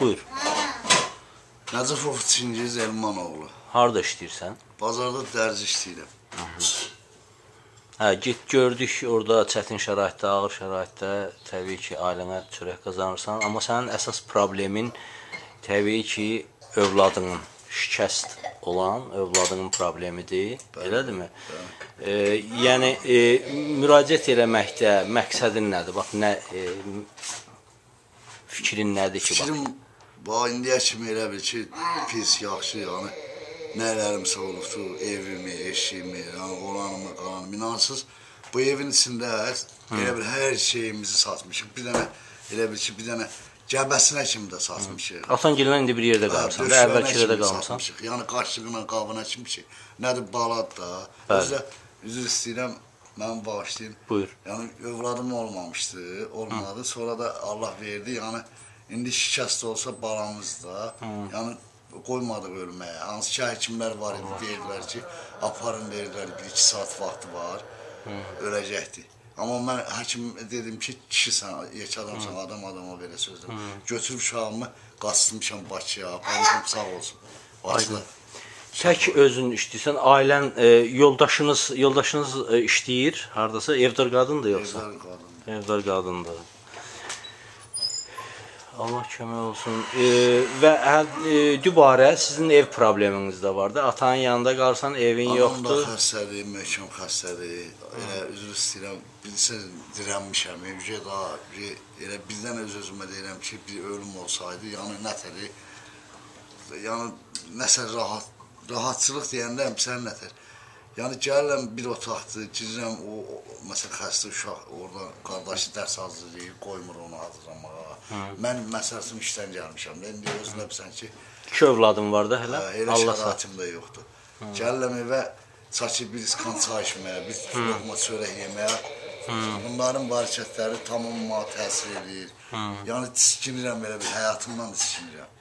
Buyur. Nəcəfov Çingiz Elmanoğlu. Harda işləyirsən? Bazarda dərzi işləyirəm. Hə, get gördük orada çətin şəraitdə, ağır şəraitdə təbii ki, ailənə çörək qazanırsan, amma sənin əsas problemin təbii ki, övladının şikəst olan övladının problemidir. Elədirmi? E, yəni e, müraciət eləməkdə məqsədin nədir? Bax nə e, fikrin nədir ki, bax? Fikrim bu indiyə kimi elə bil ki, pis, yaxşı, yəni nələrimsə olubdu, evimi, eşiyimi, yəni olanımı, qalanımı, inansız bu evin içində elə bil hər şeyimizi satmışıq. Bir dənə elə bil ki, bir dənə gəbəsinə kimi də satmışıq. Atan gələn indi bir yerdə qalmısan, da əvvəl kirədə. Satmışıq. Yəni qaşlığına, qabına kimi ki, nədir balad da. Özdə üzr istəyirəm, mən bağışlayım. Buyur. Yəni övladım olmamışdı, olmadı. Sonra da Allah verdi. Yəni indi şikəst olsa balamız da, yəni qoymadıq ölməyə. Hansı ki həkimlər var idi, deyirdilər ki, aparın deyirdilər, 1-2 saat vaxtı var. Öləcəkdi. Amma mən həkim dedim ki, kişisən, yekə adamsan, adam adama belə söz dedim. Götürüb uşağımı qaçırmışam Bakıya, aparmışam sağ olsun. Başla. Tək özün işləyirsən, ailən, e, yoldaşınız, yoldaşınız e, işləyir hardasa, evdar qadındır yoxsa? Gözəl qadın. Evdar qadındır. Allah kömək olsun. E, və hə, e, dübarə sizin ev probleminiz də var da. Atanın yanında qalsan, evin Anam yoxdur. xəstədir, möhkəm xəstədir. Elə üzr istəyirəm, bilsən dirənmişəm, evcə daha bir- elə birdən öz özümə deyirəm ki, bir ölüm olsaydı, yəni nətəri, yəni nəsə rahat, rahatçılıq deyəndə sən nətər. Yəni gəlirəm bir otaqdır, girirəm o, o məsələn xəstə uşaq orada qardaşı dərs hazırlayır, qoymur onu hazırlamağa. Mən məsəl üçün işdən gəlmişəm. İndi özünə bilsən ki, İki övladım var da hələ. Hə, elə Allah şəraitim də yoxdur. Gəlirəm evə çəkib bir skan çay içməyə, bir lokma çörək yeməyə. Bunların barikətləri tamamıma təsir edir. Yəni tiskinirəm belə bir həyatımdan da tiskinirəm.